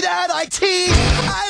that it. I